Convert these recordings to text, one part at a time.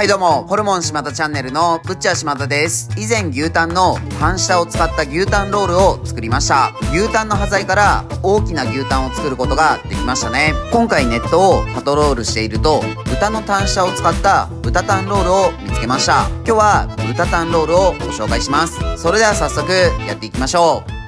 はいどうも、ホルモン島田チャンネルのブッチャー島田です。以前牛タンのタン下を使った牛タンロールを作りました。牛タンの端材から大きな牛タンを作ることができましたね。今回ネットをパトロールしていると、豚のタン下を使った豚タンロールを見つけました。今日は豚タンロールをご紹介します。それでは早速やっていきましょう。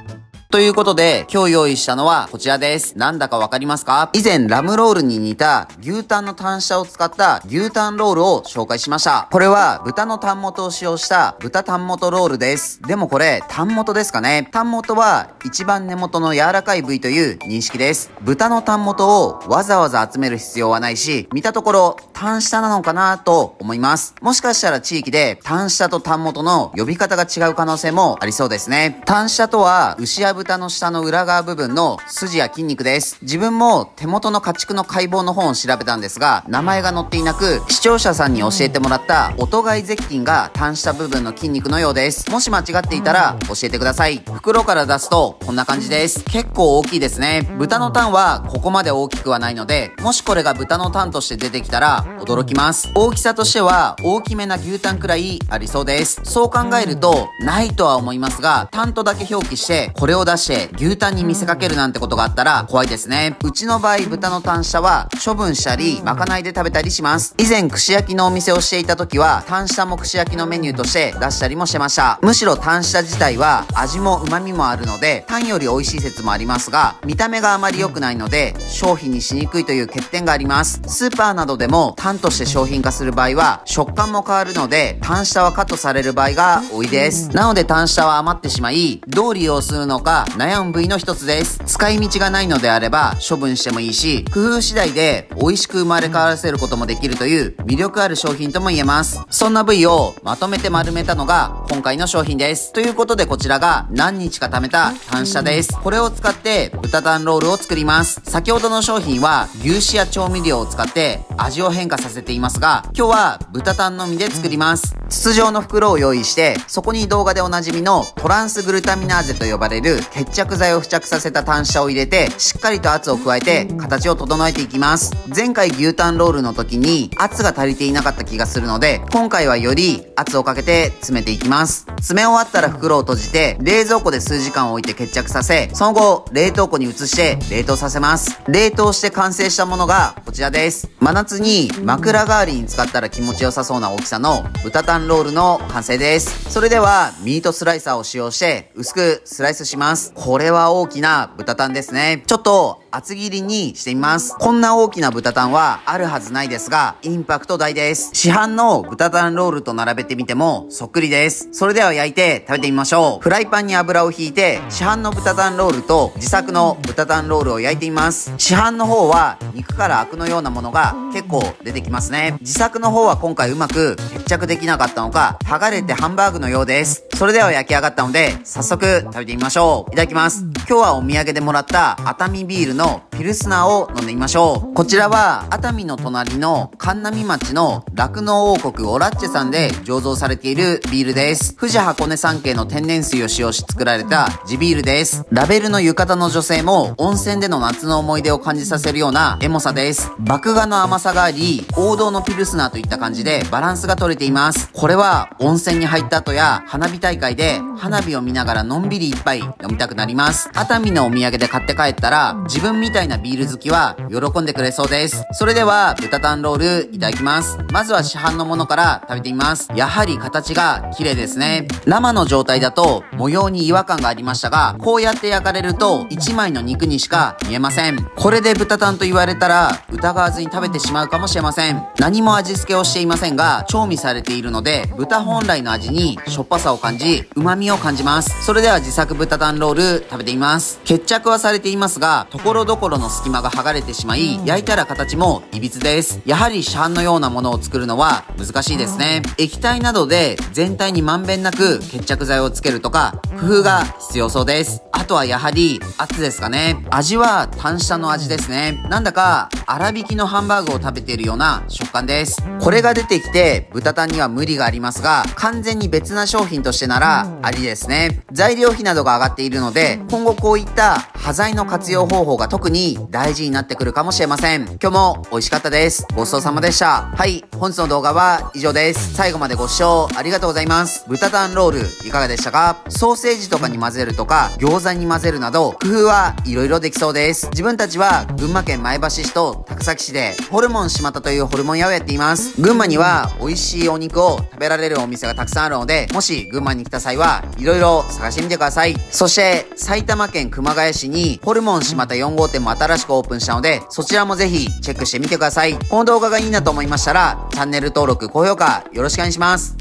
ということで、今日用意したのはこちらです。なんだかわかりますか？以前ラムロールに似た牛タンの単車を使った牛タンロールを紹介しました。これは豚のタン元を使用した豚タン元ロールです。でもこれ、タン元ですかね？タン元は一番根元の柔らかい部位という認識です。豚のタン元をわざわざ集める必要はないし、見たところ、タン下なのかなと思います。もしかしたら地域でタン下とタン元の呼び方が違う可能性もありそうですね。タン下とは牛や豚豚の下の裏側部分の筋や筋肉です。自分も手元の家畜の解剖の本を調べたんですが、名前が載っていなく、視聴者さんに教えてもらった音貝絶筋が端下部分の筋肉のようです。もし間違っていたら教えてください。袋から出すとこんな感じです。結構大きいですね。豚のタンはここまで大きくはないので、もしこれが豚のタンとして出てきたら驚きます。大きさとしては大きめな牛タンくらいありそうです。そう考えると、ないとは思いますが、タンとだけ表記して、これを出出して牛タンに見せかけるなんてことがあったら怖いですね。うちの場合豚の単車は処分したり、まかないで食べたりします。以前串焼きのお店をしていた時は単車も串焼きのメニューとして出したりもしてました。むしろ単車自体は味も旨味もあるので、タンより美味しい説もありますが、見た目があまり良くないので、商品にしにくいという欠点があります。スーパーなどでもタンとして商品化する場合は食感も変わるので、単車はカットされる場合が多いです。なので単車は余ってしまい、どう利用するのか悩む部位の一つです。使い道がないのであれば処分してもいいし、工夫次第で美味しく生まれ変わらせることもできるという魅力ある商品とも言えます。そんな部位をまとめて丸めたのが今回の商品です。ということでこちらが何日か貯めた単車です。これを使って豚タンロールを作ります。先ほどの商品は牛脂や調味料を使って味を変化させていますが、今日は豚タンのみで作ります。筒状の袋を用意して、そこに動画でおなじみのトランスグルタミナーゼと呼ばれる決着剤を付着させた単車を入れて、しっかりと圧を加えて形を整えていきます。前回牛タンロールの時に圧が足りていなかった気がするので、今回はより圧をかけて詰めていきますます。詰め終わったら袋を閉じて、冷蔵庫で数時間置いて決着させ、その後、冷凍庫に移して冷凍させます。冷凍して完成したものがこちらです。真夏に枕代わりに使ったら気持ちよさそうな大きさの豚タンロールの完成です。それでは、ミートスライサーを使用して薄くスライスします。これは大きな豚タンですね。ちょっと厚切りにしてみます。こんな大きな豚タンはあるはずないですが、インパクト大です。市販の豚タンロールと並べてみてもそっくりです。それでは焼いて食べてみましょう。フライパンに油を引いて、市販の豚タンロールと自作の豚タンロールを焼いてみます。市販の方は肉からアクのようなものが結構出てきますね。自作の方は今回うまく決着できなかったのか、剥がれてハンバーグのようです。それでは焼き上がったので、早速食べてみましょう。いただきます。今日はお土産でもらった熱海ビールのルスナーを飲んでみましょう。こちらは熱海の隣の神波町の酪農王国オラッチェさんで醸造されているビールです。富士箱根山系の天然水を使用し作られた地ビールです。ラベルの浴衣の女性も温泉での夏の思い出を感じさせるようなエモさです。麦芽の甘さがあり、王道のピルスナーといった感じでバランスが取れています。これは温泉に入った後や花火大会で花火を見ながらのんびり一杯飲みたくなります。熱海のお土産で買って帰ったら自分みたいなビール好きは喜んでくれそうです。それでは豚タンロールいただきます。まずは市販のものから食べてみます。やはり形が綺麗ですね。生の状態だと模様に違和感がありましたが、こうやって焼かれると1枚の肉にしか見えません。これで豚タンと言われたら疑わずに食べてしまうかもしれません。何も味付けをしていませんが、調味されているので、豚本来の味にしょっぱさを感じ、旨味を感じます。それでは自作豚タンロール食べてみます。決着はされていますが、ところどころの隙間が剥がれてしまい、焼いたら形もいびつです。やはり市販のようなものを作るのは難しいですね。液体などで全体にまんべんなく決着剤をつけるとか、工夫が必要そうです。あととはやはり圧ですかね。味は単下の味ですね。なんだか粗挽きのハンバーグを食べているような食感です。これが出てきて豚タンには無理がありますが、完全に別な商品としてならありですね。材料費などが上がっているので、今後こういった端材の活用方法が特に大事になってくるかもしれません。今日も美味しかったです。ごちそうさまでした。はい、本日の動画は以上です。最後までご視聴ありがとうございます。豚タンロールいかがでしたか？ソーセージとかに混ぜるとか、餃子に混ぜるなど、工夫はいろいろできそうです。自分たちは群馬県前橋市と高崎市で、ホルモン島田というホルモン屋をやっています。群馬には美味しいお肉を食べられるお店がたくさんあるので、もし群馬に来た際はいろいろ探してみてください。そして、埼玉県熊谷市にホルモン島田4号店も新しくオープンしたので、そちらもぜひチェックしてみてください。この動画がいいなと思いましたら、チャンネル登録、高評価よろしくお願いします。